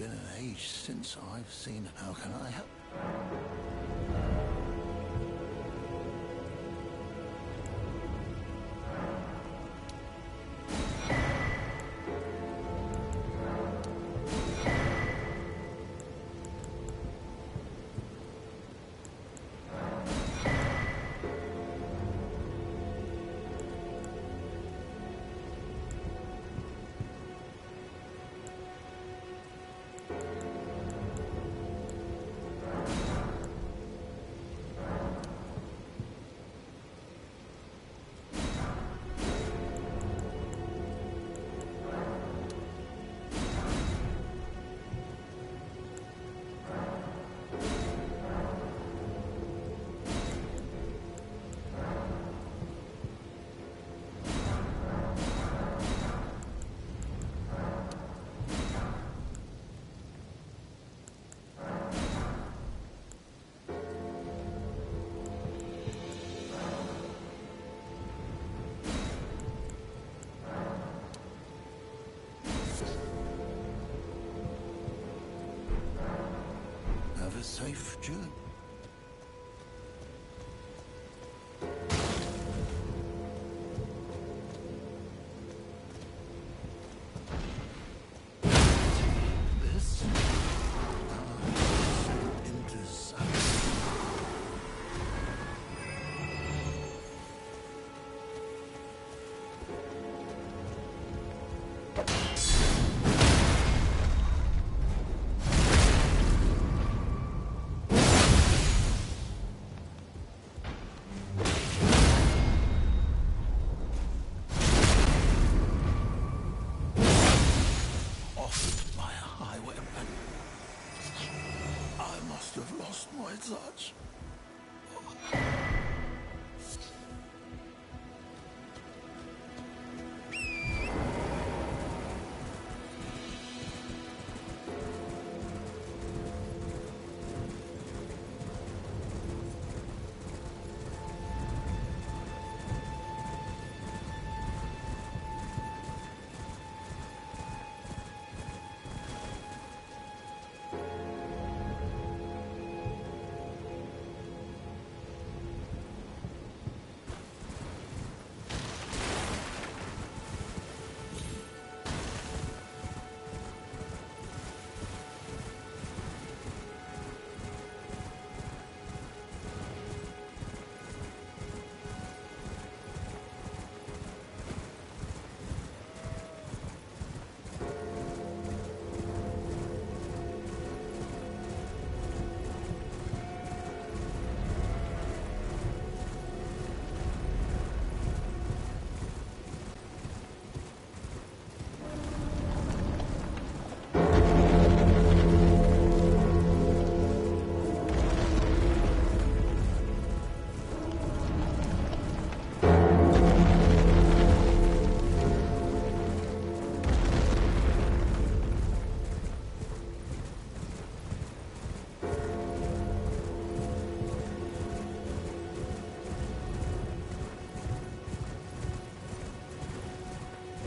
been an age since I've seen. How can I help? Safe journey.